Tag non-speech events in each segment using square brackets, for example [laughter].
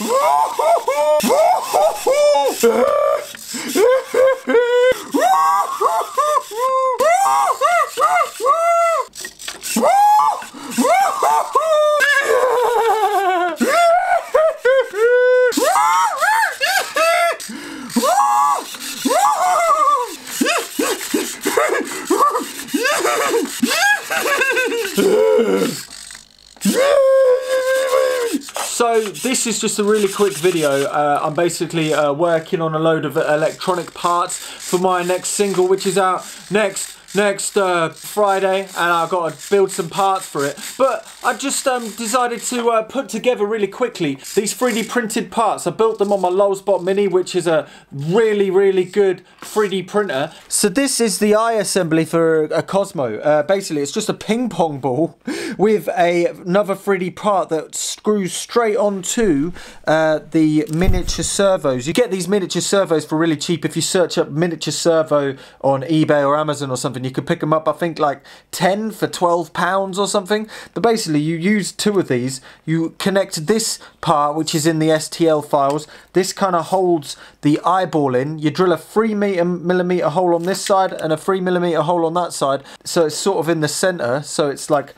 Yeah! [laughs] [laughs] So this is just a really quick video. Uh, I'm basically uh, working on a load of electronic parts for my next single, which is out next next uh, Friday and I've got to build some parts for it. But I just um, decided to uh, put together really quickly these 3D printed parts. I built them on my Lulzbot Mini, which is a really, really good 3D printer. So this is the eye assembly for a Kosmo. Uh, basically, it's just a ping pong ball [laughs] with a, another 3D part that screws straight onto uh, the miniature servos. You get these miniature servos for really cheap if you search up miniature servo on eBay or Amazon or something you could pick them up, I think, like 10 for 12 pounds or something. But basically, you use two of these. You connect this part, which is in the STL files. This kind of holds the eyeball in. You drill a 3 millimeter hole on this side and a 3 millimeter hole on that side. So it's sort of in the center. So it's like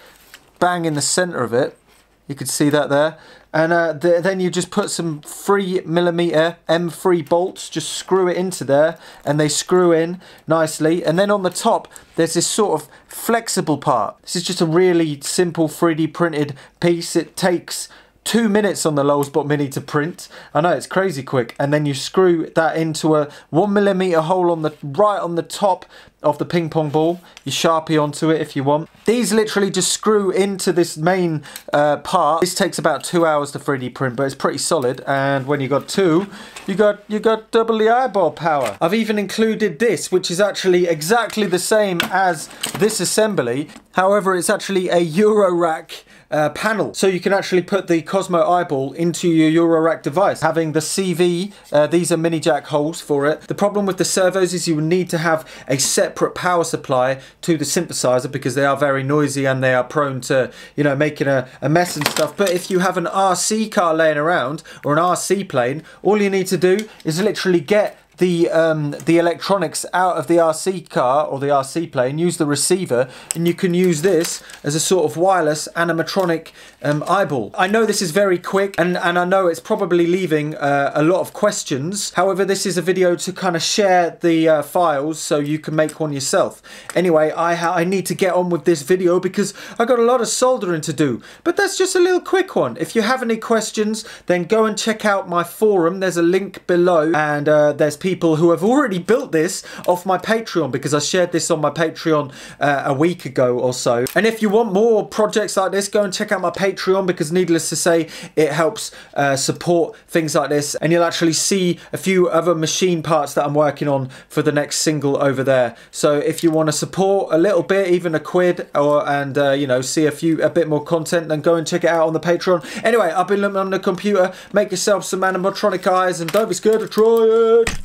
bang in the center of it. You can see that there. And uh, the, then you just put some 3 millimeter M3 bolts just screw it into there and they screw in nicely. And then on the top there's this sort of flexible part. This is just a really simple 3D printed piece. It takes two minutes on the Lulzbot Mini to print. I know it's crazy quick. And then you screw that into a one millimeter hole on the right on the top of the ping pong ball. You sharpie onto it if you want. These literally just screw into this main uh, part. This takes about two hours to 3D print, but it's pretty solid. And when you got two, you got you got double the eyeball power. I've even included this, which is actually exactly the same as this assembly. However, it's actually a Eurorack uh, panel. So you can actually put the Kosmo eyeball into your Eurorack device. Having the CV, uh, these are mini jack holes for it. The problem with the servos is you need to have a separate power supply to the synthesizer because they are very noisy and they are prone to, you know, making a, a mess and stuff. But if you have an RC car laying around or an RC plane, all you need to do is literally get the um, the electronics out of the RC car or the RC plane, use the receiver, and you can use this as a sort of wireless animatronic um, eyeball. I know this is very quick, and, and I know it's probably leaving uh, a lot of questions. However, this is a video to kind of share the uh, files so you can make one yourself. Anyway, I, I need to get on with this video because I got a lot of soldering to do. But that's just a little quick one. If you have any questions, then go and check out my forum. There's a link below, and uh, there's people who have already built this off my Patreon because I shared this on my Patreon uh, a week ago or so. And if you want more projects like this, go and check out my Patreon because needless to say, it helps uh, support things like this. And you'll actually see a few other machine parts that I'm working on for the next single over there. So if you want to support a little bit, even a quid, or and uh, you know see a few a bit more content, then go and check it out on the Patreon. Anyway, I've been Look Mum No Computer. Make yourself some animatronic eyes and don't be scared to try it.